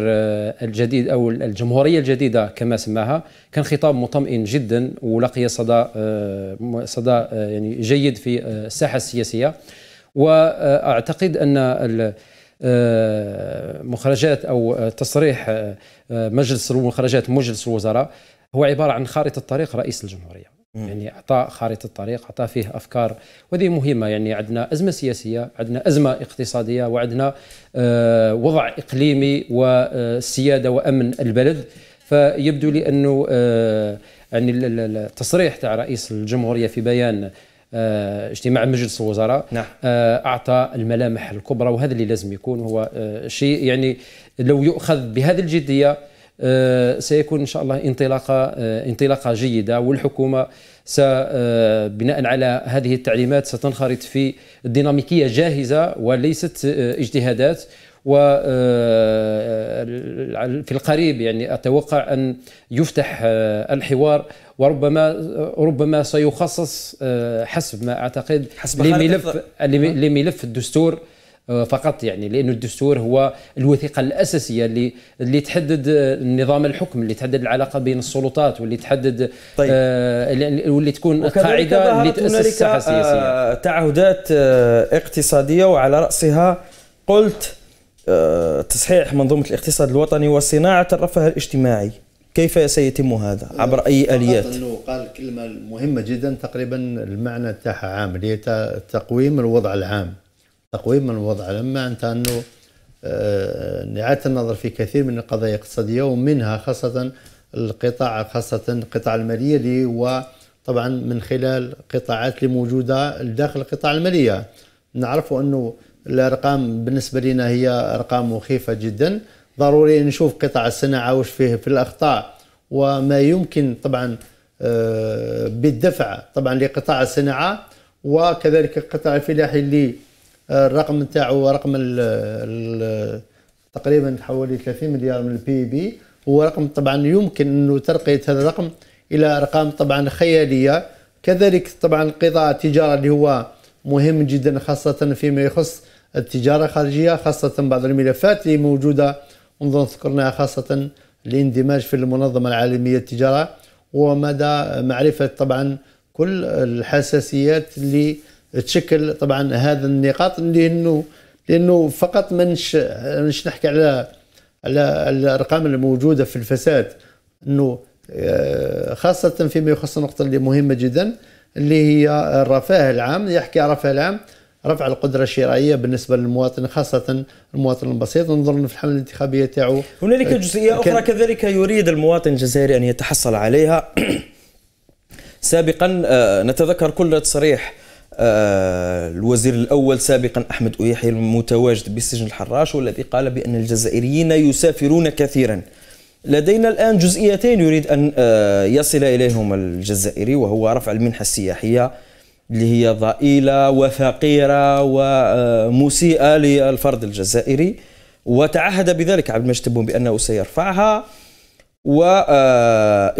الجديد أو الجمهورية الجديدة كما سماها. كان خطاب مطمئن جدا ولقي صدى صدى يعني جيد في الساحة السياسية. وأعتقد أن مخرجات أو آه، تصريح آه، مجلس مخرجات مجلس الوزراء. هو عبارة عن خارطة طريق رئيس الجمهورية. يعني اعطاء خارطة الطريق اعطاء فيه أفكار. وهذه مهمة يعني عندنا أزمة سياسية عندنا أزمة اقتصادية وعندنا وضع إقليمي وسياده وأمن البلد. فيبدو لي أنه يعني التصريح تاع رئيس الجمهورية في بيان آه، اجتماع مجلس الوزراء نعم. آه، أعطى الملامح الكبرى وهذا اللي لازم يكون هو آه، شيء يعني لو يؤخذ بهذه الجدية سيكون إن شاء الله انطلاقة انطلاقة جيدة والحكومة بناء على هذه التعليمات ستنخرط في ديناميكية جاهزة وليست اجتهادات وفي القريب يعني أتوقع أن يفتح الحوار وربما ربما سيخصص آه، حسب ما أعتقد حسب لملف لملف الدستور آه، فقط يعني لأنه الدستور هو الوثيقة الأساسية اللي اللي تحدد النظام الحكم اللي تحدد العلاقة بين السلطات واللي تحدد طيب. آه واللي تكون قاعدة اللي تأسس الساحة السياسية. آه تعهدات آه اقتصادية وعلى رأسها قلت آه تصحيح منظومة الاقتصاد الوطني وصناعة الرفاه الاجتماعي. كيف سيتم هذا عبر أي آليات؟ أنه قال كلمة مهمة جدا تقريبا المعنى تاعها عام اللي هي تقويم الوضع العام. تقويم الوضع العام معناتها أنه آه، اعاده النظر في كثير من القضايا الاقتصادية ومنها خاصة القطاع خاصة القطاع المالية اللي هو طبعا من خلال قطاعات اللي موجودة داخل القطاع المالية. نعرف أنه الأرقام بالنسبة لنا هي أرقام مخيفة جدا. ضروري نشوف قطاع الصناعة وش فيه في الأخطاء وما يمكن طبعا آه، بالدفع طبعا لقطاع الصناعة وكذلك القطاع الفلاحي اللي آه، الرقم نتاعو رقم تقريبا حوالي 30 مليار من البي بي هو رقم طبعا يمكن إنه ترقية هذا الرقم إلى أرقام طبعا خيالية. كذلك طبعا قطاع التجارة اللي هو مهم جدا خاصة فيما يخص التجارة الخارجية خاصة بعض الملفات اللي موجودة ونظن ذكرناها خاصة الاندماج في المنظمة العالمية للتجارة ومدى معرفة طبعا كل الحساسيات اللي تشكل طبعا هذا النقاط لأنه لأنه فقط منش مش نحكي على على الأرقام الموجودة في الفساد إنه آه، خاصة فيما يخص النقطة اللي مهمة جدا اللي هي الرفاه العام يحكي الرفاه العام رفع القدرة الشرائية بالنسبة للمواطن خاصة المواطن البسيط. نظن في الحمله الانتخابية تاعو. هنالك جزئية أخرى كذلك يريد المواطن الجزائري أن يتحصل عليها. سابقا آه، نتذكر كل تصريح آه، الوزير الأول سابقا أحمد أويحي المتواجد بسجن الحراش والذي قال بأن الجزائريين يسافرون كثيرا. لدينا الآن جزئيتين يريد أن آه، يصل إليهم الجزائري وهو رفع المنحة السياحية اللي هي ضئيلة وفقيرة ومسيئة للفرد الجزائري. وتعهد بذلك عبد المجيد تبون بأنه سيرفعها. وإجراءات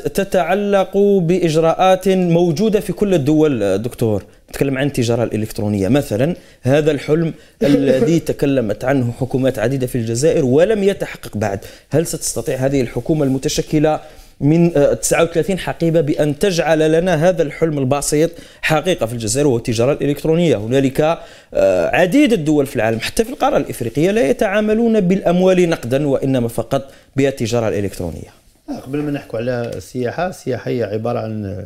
تتعلق بإجراءات موجودة في كل الدول دكتور. نتكلم عن التجارة الإلكترونية. مثلا هذا الحلم الذي تكلمت عنه حكومات عديدة في الجزائر ولم يتحقق بعد. هل ستستطيع هذه الحكومة المتشكلة من 39 آه، حقيبة بأن تجعل لنا هذا الحلم البسيط حقيقة في الجزائر وهو التجارة الإلكترونية. هنالك آه، عديد الدول في العالم حتى في القارة الإفريقية لا يتعاملون بالأموال نقدا وإنما فقط بالتجارة الإلكترونية. قبل ما نحكوا على السياحة السياحة هي عبارة عن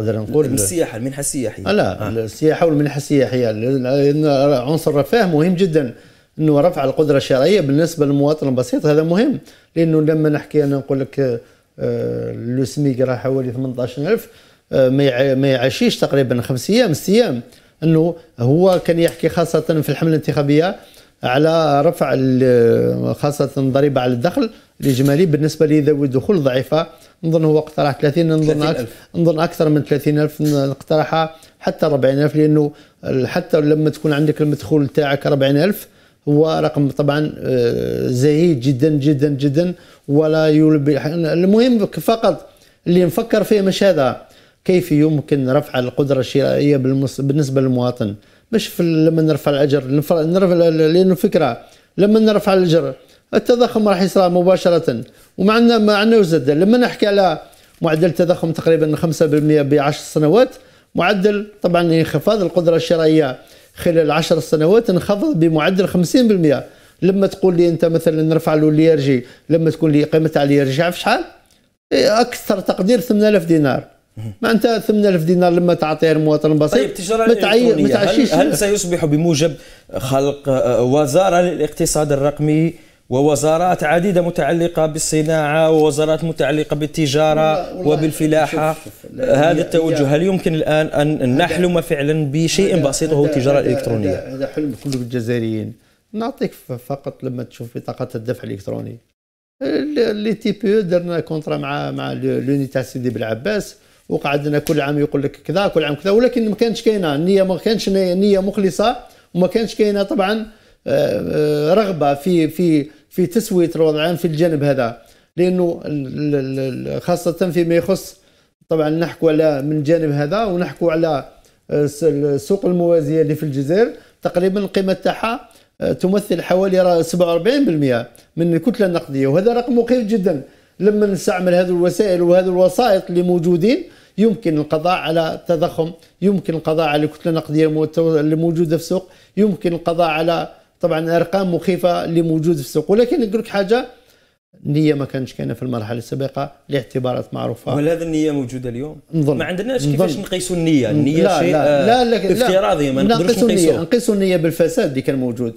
نقدر نقول السياحة المنحة السياحية. لا آه. السياحة والمنحة السياحية. لأن عنصر الرفاه مهم جدا إنه رفع القدرة الشرعية بالنسبة للمواطن البسيط. هذا مهم لأنه لما نحكي أنا نقول لك آه، لو سميك راه حوالي 18000 آه، ما يعيشيش تقريبا خمس أيام ست أيام. إنه هو كان يحكي خاصة في الحملة الانتخابية على رفع خاصة الضريبه على الدخل الإجمالي بالنسبة لذوي الدخول ضعيفة. نظن هو اقترح 30 نظن نظن أكثر من 30000 اقترح حتى 40000 لأنه حتى لما تكون عندك المدخول تاعك 40000 هو رقم طبعا آه، زهيد جدا جدا جدا ولا يلبي. المهم فقط اللي نفكر فيه مش هذا. كيف يمكن رفع القدرة الشرائية بالنسبة للمواطن؟ مش في لما نرفع الأجر. نرفع لأنه الفكرة لما نرفع الأجر التضخم راح يصير مباشرة. ومع مع أنه زاد لما نحكي على معدل تضخم تقريبا 5% ب 10 سنوات معدل طبعا انخفاض القدرة الشرائية. خلال 10 سنوات انخفض بمعدل 50% لما تقول لي أنت مثلا نرفع له اليرجي لما تكون لي قيمه على اليرجي عارف شحال؟ إيه، أكثر تقدير 8000 دينار. ما انت 8000 دينار لما تعطيها المواطن البسيط طيب التجاره الالكترونيه هل, هل سيصبح بموجب خلق آه، وزارة للاقتصاد الرقمي ووزارات عديدة متعلقة بالصناعة ووزارات متعلقة بالتجارة وبالفلاحة. هذا التوجه هل يمكن الآن أن نحلم فعلا بشيء بسيط وهو التجارة الإلكترونية؟ هذا حلم كل الجزائريين نعطيك فقط لما تشوف بطاقة الدفع الإلكتروني. اللي تي بي درنا contrat مع مع l'ENIE تاع سيدي بالعباس وقعدنا كل عام يقول لك كذا كل عام كذا ولكن ما كانش كاينة. النية ما كانش نية مخلصة وما كانش كاينة طبعا رغبة في في في تسوية الوضع العام في الجانب هذا. لأنه خاصة فيما يخص طبعا نحكوا على من الجانب هذا ونحكوا على آه، السوق الموازية اللي في الجزائر. تقريبا القيمة تاعها تمثل حوالي 47% من الكتلة النقدية. وهذا رقم مخيف جدا. لما نستعمل هذه الوسائل وهذه الوسائط اللي موجودين يمكن القضاء على التضخم يمكن القضاء على الكتلة النقدية اللي موجودة في السوق يمكن القضاء على طبعا أرقام مخيفة اللي موجوده في السوق ولكن نقول لك حاجة النيه ما كانش كاينة في المرحلة السابقة لاعتبارات معروفة. وهل هذه النية موجودة اليوم؟ نظن. ما عندناش كيفاش نقيسوا النية، النية لا شيء لا لا, لا, لا افتراضي ما نقدروش نقيسوه. نقيسوا النية بالفساد اللي كان موجود.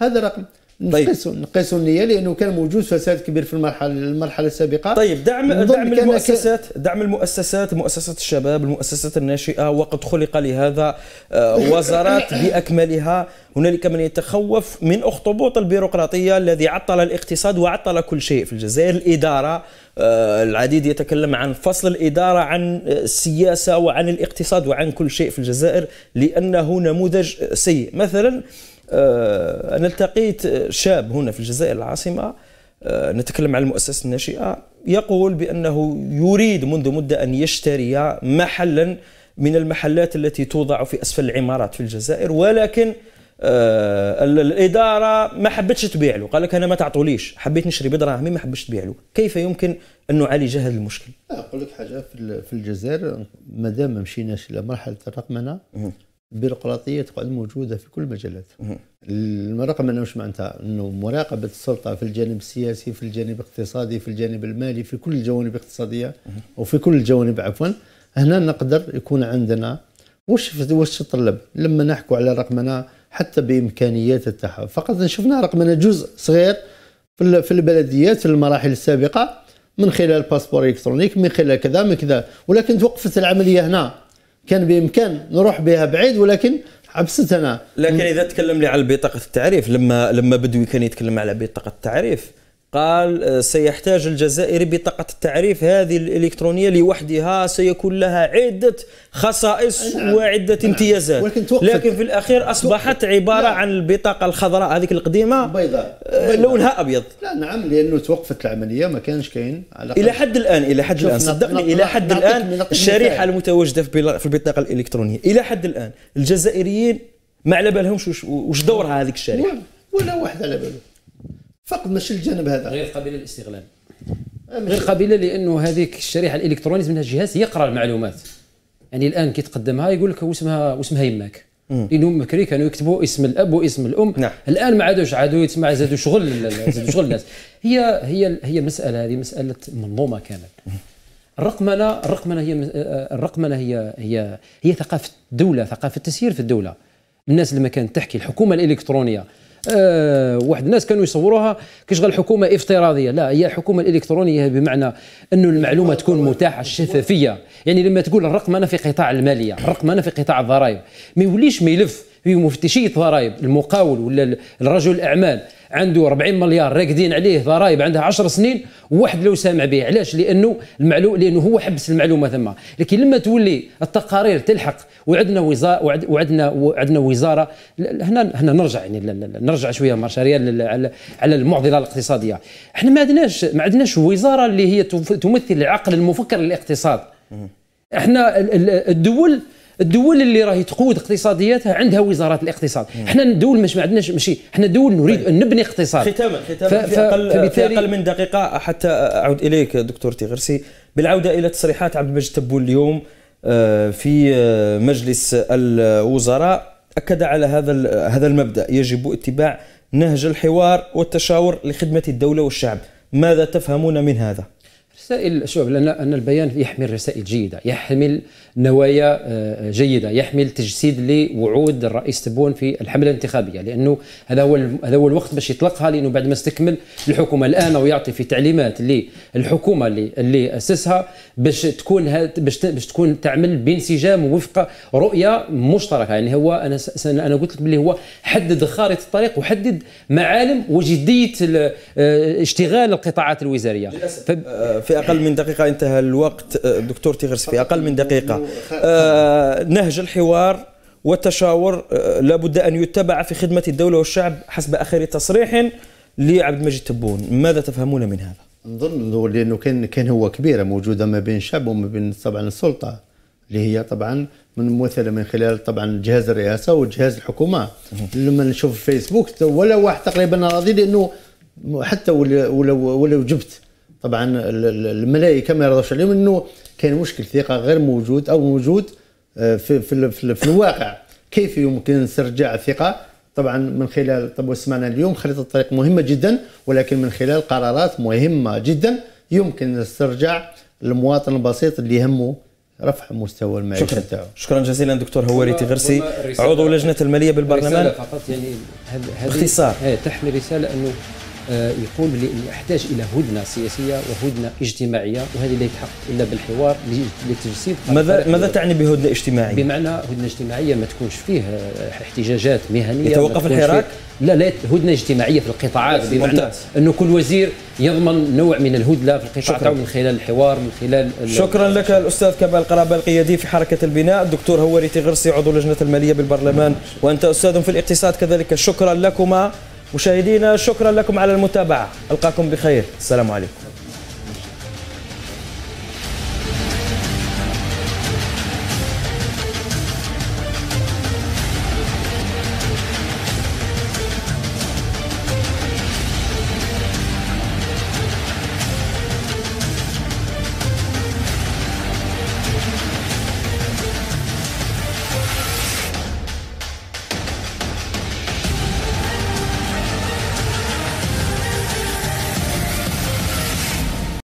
هذا رقم. طيب. نقيسوا نقيسوا النية لأنه كان موجود فساد كبير في المرحله المرحلة السابقة. طيب دعم دعم المؤسسات دعم المؤسسات مؤسسات الشباب المؤسسات الناشئة وقد خلق لهذا آه، وزارات بأكملها. هنالك من يتخوف من أخطبوط البيروقراطية الذي عطل الاقتصاد وعطل كل شيء في الجزائر. الإدارة آه، العديد يتكلم عن فصل الإدارة عن السياسة وعن الاقتصاد وعن كل شيء في الجزائر لأنه نموذج سيء. مثلا أنا التقيت شاب هنا في الجزائر العاصمة آه، نتكلم عن المؤسسة الناشئة يقول بأنه يريد منذ مدة أن يشتري محلا من المحلات التي توضع في أسفل العمارات في الجزائر ولكن آه الإدارة ما حبتش تبيع له قال لك أنا ما تعطوليش حبيت نشري بدراهمي ما حبش تبيع له كيف يمكن أن نعالج هذا المشكل؟ أقول لك حاجة في الجزائر ما دام ما مشيناش إلى مرحلة الرقمنة البيروقراطية تقعد موجودة في كل المجالات. الرقم انه مش معناتها أنه مراقبة السلطة في الجانب السياسي في الجانب الاقتصادي في الجانب المالي في كل الجوانب الاقتصادية وفي كل الجوانب عفوا هنا نقدر يكون عندنا وش وش تطلب لما نحكوا على رقمنا حتى بإمكانيات تاعها فقط شفنا رقمنا جزء صغير في البلديات في المراحل السابقة من خلال باسبور إلكترونيك من خلال كذا من كذا. ولكن توقفت العملية هنا. كان بإمكان نروح بها بعيد ولكن حبستنا. لكن إذا تكلم لي على بطاقة التعريف لما لما بدوي كان يتكلم على بطاقة التعريف. قال آه، سيحتاج الجزائري بطاقة التعريف هذه الإلكترونية لوحدها سيكون لها عدة خصائص نعم. وعدة نعم. امتيازات. لكن في الأخير أصبحت عبارة لا. عن البطاقة الخضراء هذيك القديمة بيضاء, آه، لونها أبيض. لا نعم لأنه توقفت العملية ما كانش كاين إلى حد الآن إلى حد الآن صدقني إلى حد الآن الشريحة المتواجدة في البطاقة الإلكترونية. إلى حد الآن الجزائريين ما على بالهمش وش دورها هذيك الشريحة؟ ولا واحد على باله. فقط ماشي الجانب هذا. غير قابله للاستغلال. غير قابله لأنه هذيك الشريحة الإلكترونية منها جهاز يقرا المعلومات. يعني الآن كي تقدمها يقول لك واسمها واسمها يماك. لانهم بكري كانوا يكتبوا اسم الأب واسم الأم. نعم. الآن ما عادوش عادوا يتسمع زادوا شغل زادوا شغل الناس. هي هي هي المساله هذه مسألة منظومة كامل الرقمنه الرقمنة هي الرقمنة هي هي هي ثقافة الدولة ثقافة التسيير في الدولة. الناس لما كانت تحكي الحكومة الإلكترونية آه واحد الناس كانوا يصوروها كشغل حكومه افتراضية. لا هي الحكومة الإلكترونية بمعنى أنه المعلومة تكون متاحة الشفافية. يعني لما تقول الرقمنه في قطاع المالية. الرقمنه في قطاع الضرائب. ما يوليش ملف في مفتشيه ضرائب المقاول ولا الرجل الأعمال. عنده 40 مليار راقدين عليه ضرائب عندها 10 سنين وواحد لو سامع به علاش؟ لأنه المعلوم لأنه هو حبس المعلومة ثم. لكن لما تولي التقارير تلحق وعندنا وزاره وعندنا وعندنا وزارة هنا هنا نرجع يعني نرجع شوية مارشاريا على على المعضلة الاقتصادية. إحنا ما عندناش ما عندناش وزارة اللي هي تمثل العقل المفكر للاقتصاد. إحنا الدول الدول اللي راهي تقود اقتصادياتها عندها وزارات الاقتصاد. إحنا الدول مش ما عندناش ماشي إحنا دول نريد طيب. ان نبني اقتصاد. ختاما ختاما. في أقل في أقل من دقيقة حتى أعود إليك دكتور تيغرسي. بالعودة إلى تصريحات عبد المجيد تبون اليوم آه، في آه، مجلس الوزراء أكد على هذا هذا المبدأ. يجب اتباع نهج الحوار والتشاور لخدمة الدولة والشعب. ماذا تفهمون من هذا؟ رسائل شوف لأن أن البيان يحمل رسائل جيدة يحمل نوايا آه، جيدة يحمل تجسيد لوعود الرئيس تبون في الحملة الانتخابية لأنه هذا هو هذا هو الوقت باش يطلقها لأنه بعد ما استكمل الحكومة الآن ويعطي في تعليمات للحكومة اللي اللي أسسها باش تكون باش باش تكون تعمل بانسجام وفق رؤية مشتركة يعني هو أنا أنا قلت لك باللي هو حدد خارطة الطريق وحدد معالم وجدية آه، اشتغال القطاعات الوزارية. للأسف آه، في أقل من دقيقة انتهى الوقت. دكتور تيغرس في أقل من دقيقة. آه نهج الحوار والتشاور آه لابد أن يتبع في خدمة الدولة والشعب حسب آخر تصريح لعبد المجيد تبون. ماذا تفهمون من هذا؟ نظن لأنه كان كان هو كبيرة موجودة ما بين الشعب وما بين طبعا السلطة اللي هي طبعا من ممثلة من خلال طبعا جهاز الرئاسة وجهاز الحكومة. لما نشوف فيسبوك ولا واحد تقريبا راضي لأنه حتى ولو ولو جبت. طبعا الملائكة ما يرضوش عليهم إنه كان مشكل ثقة غير موجود أو موجود آه، في في, في, في الواقع. كيف يمكن نسترجع الثقه طبعا من خلال طب سمعنا اليوم خريطة الطريق مهمة جدا ولكن من خلال قرارات مهمة جدا يمكن نسترجع المواطن البسيط اللي يهمه رفع مستوى المعيشة شكرا. شكرا جزيلا دكتور هواري تغرسي. عضو لجنة المالية بالبرلمان. فقط يعني باختصار تحمل رسالة أنه آه، يقول بلي انه يحتاج إلى هدنة سياسية وهدنة اجتماعية وهذه لا يتحقق إلا بالحوار لتجسيد ماذا ماذا تعني بهدنة اجتماعية؟ بمعنى هدنة اجتماعية ما تكونش فيه احتجاجات مهنية يتوقف الحراك؟ لا لا هدنة اجتماعية في القطاعات بمعنى انه كل وزير يضمن نوع من الهدنة في القطاع تاعو من خلال الحوار من خلال شكرا لك الأستاذ كمال قرابه القيادي في حركة البناء. الدكتور هوري تغرسي عضو لجنة المالية بالبرلمان وأنت أستاذ في الاقتصاد كذلك شكرا لكما. مشاهدينا شكرا لكم على المتابعة. ألقاكم بخير. السلام عليكم.